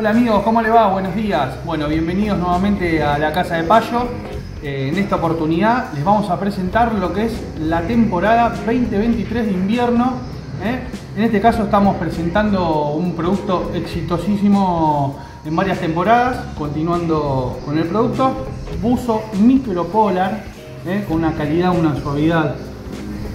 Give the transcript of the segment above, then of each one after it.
Hola amigos, ¿cómo le va? Buenos días. Bueno, bienvenidos nuevamente a la Casa de Payo. Eh, en esta oportunidad les vamos a presentar lo que es la temporada 2023 de invierno. ¿eh? En este caso estamos presentando un producto exitosísimo en varias temporadas, continuando con el producto. Buzo micropolar, ¿eh? con una calidad, una suavidad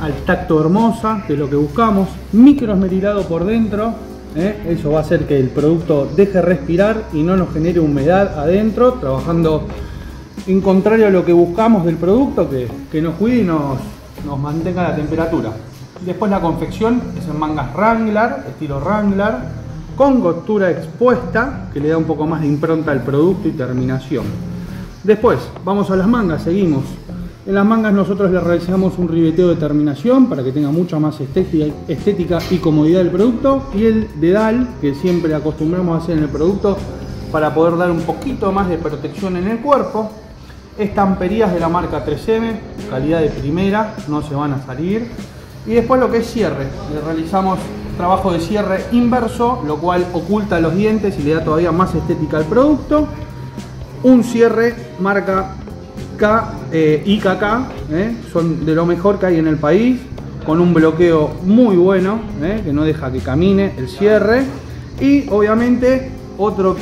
al tacto hermosa, que es lo que buscamos. Micro esmerilado por dentro, ¿eh? eso va a hacer que el producto deje respirar y no nos genere humedad adentro, trabajando en contrario a lo que buscamos del producto, que, que nos cuide y nos, nos mantenga la temperatura. Después la confección es en mangas Wrangler, estilo Wrangler, con costura expuesta, que le da un poco más de impronta al producto y terminación. Después, vamos a las mangas, seguimos. En las mangas nosotros le realizamos un ribeteo de terminación para que tenga mucha más estética y comodidad del producto. Y el dedal, que siempre acostumbramos a hacer en el producto para poder dar un poquito más de protección en el cuerpo. Estamperías de la marca 3M, calidad de primera, no se van a salir. Y después lo que es cierre, le realizamos trabajo de cierre inverso, lo cual oculta los dientes y le da todavía más estética al producto. Un cierre marca K, eh, IKK, eh, son de lo mejor que hay en el país, con un bloqueo muy bueno, eh, que no deja que camine el cierre. Y obviamente otro,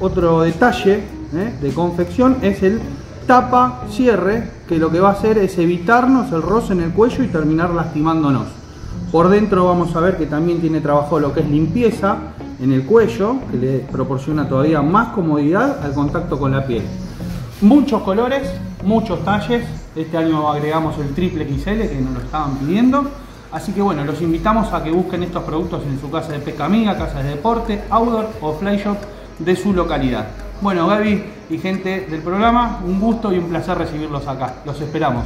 otro detalle de confección es el tapa cierre, que lo que va a hacer es evitarnos el roce en el cuello y terminar lastimándonos. Por dentro vamos a ver que también tiene trabajo lo que es limpieza en el cuello, que le proporciona todavía más comodidad al contacto con la piel. Muchos colores, muchos talles. Este año agregamos el triple XL que nos lo estaban pidiendo. Así que bueno, los invitamos a que busquen estos productos en su casa de pesca amiga, casa de deporte, outdoor o fly shop de su localidad. Bueno, Gaby y gente del programa, un gusto y un placer recibirlos acá. Los esperamos.